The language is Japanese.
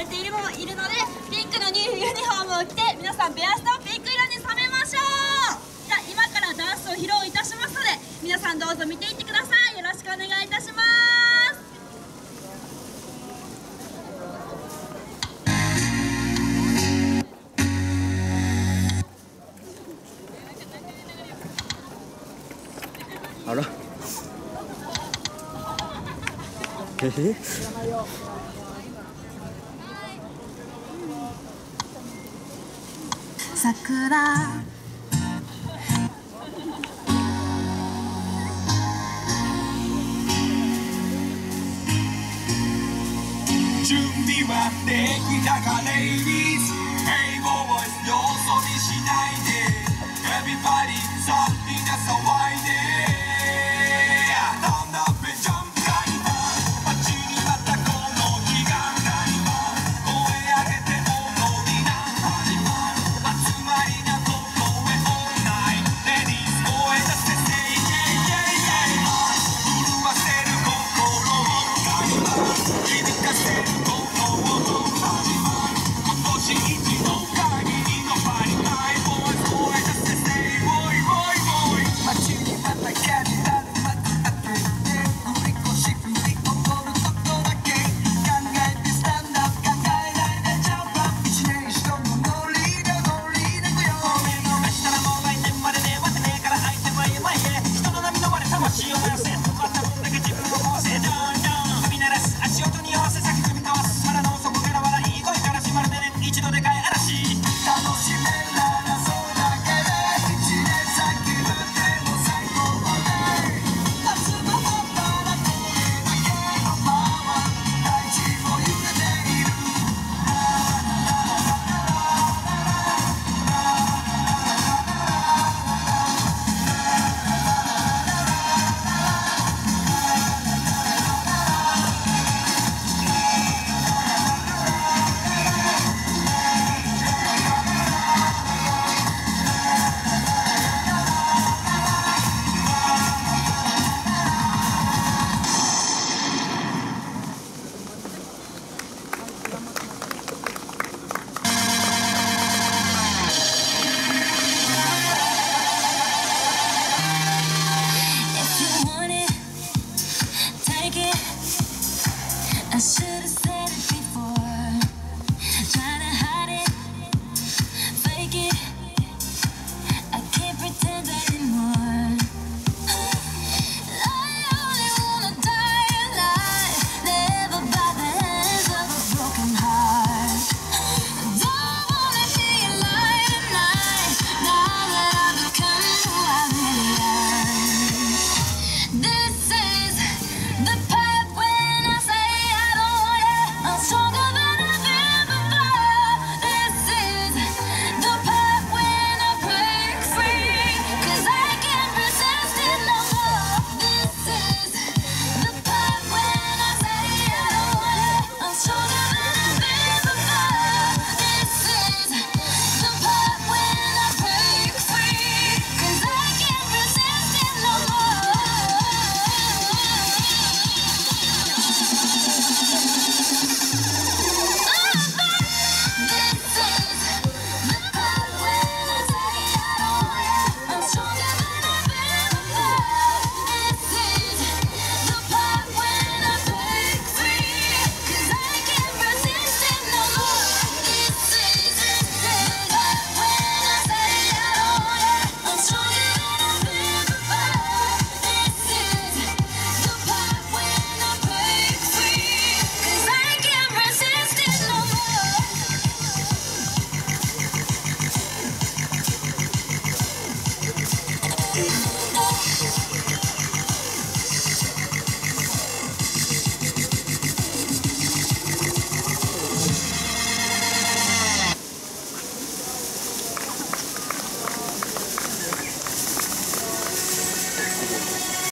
れているもいるのでピンクのニューユニフォームを着て皆さんベアストをピンク色に染めましょう。じゃあ今からダンスを披露いたしますので皆さんどうぞ見ていってください。よろしくお願いいたします。あら。え？桜。準備はできたか Ladies 英語をよそにしないで。Everybody さあ皆さんは is